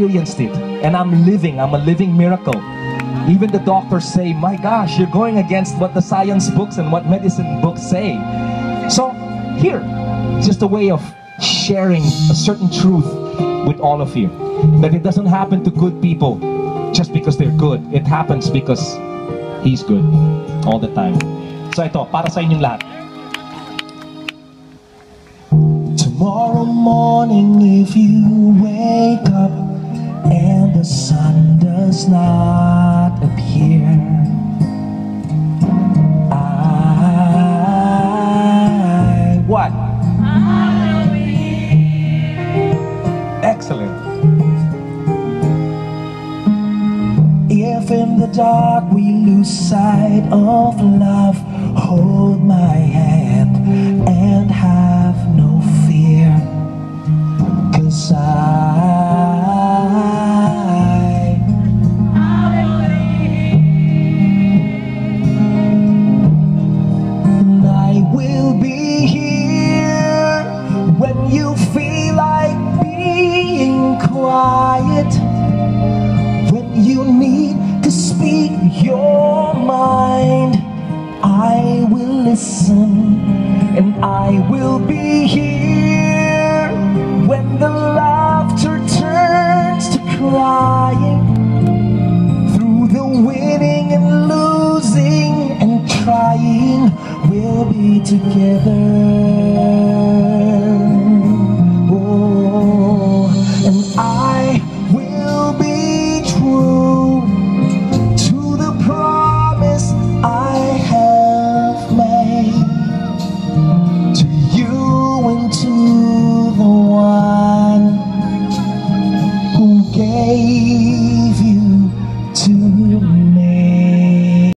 experienced it and I'm living, I'm a living miracle. Even the doctors say, my gosh, you're going against what the science books and what medicine books say. So here, just a way of sharing a certain truth with all of you. That it doesn't happen to good people just because they're good. It happens because He's good all the time. So ito, para sa inyong lahat. Tomorrow morning if you wake sun does not appear I... What? Excellent. If in the dark we lose sight of love, hold my hand quiet when you need to speak your mind, I will listen and I will be here when the laughter turns to crying. Through the winning and losing and trying, we'll be together. To you